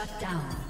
Shut down.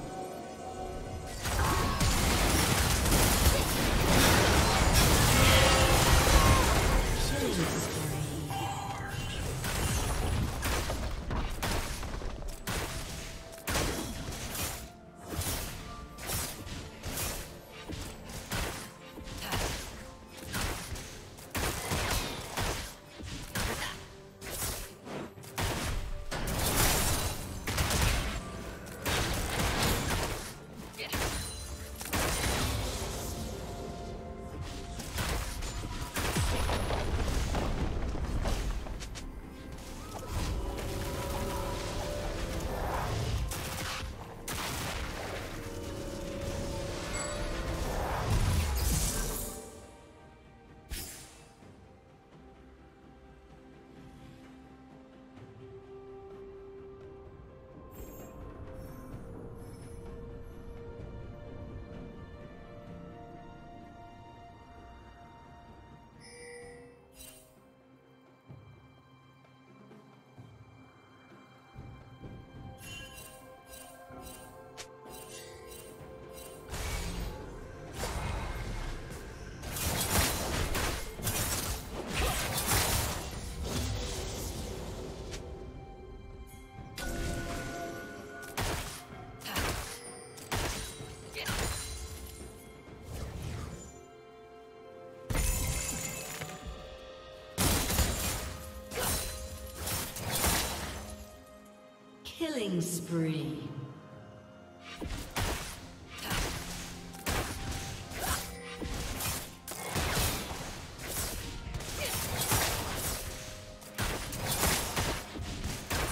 Killing spree.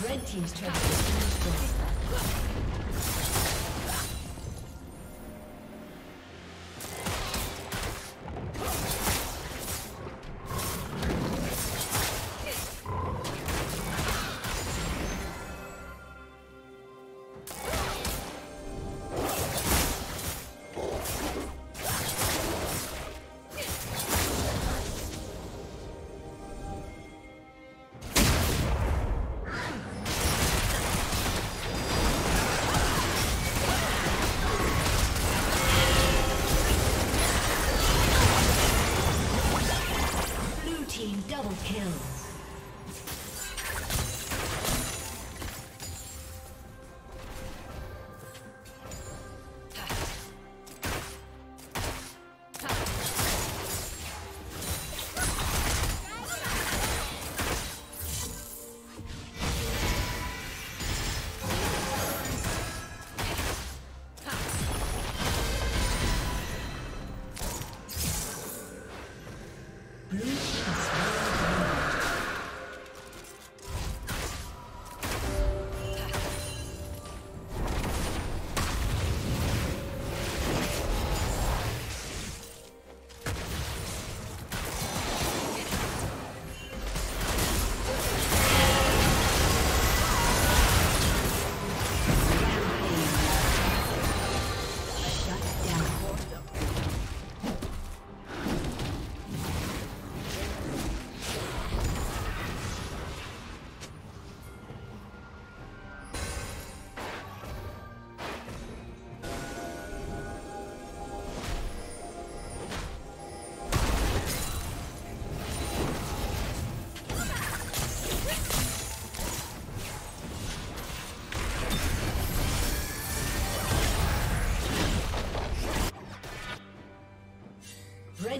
Red Team's turret.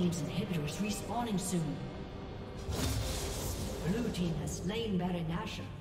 Team's inhibitor is respawning soon. Blue Team has slain Baron Nashor.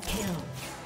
Been destroyed.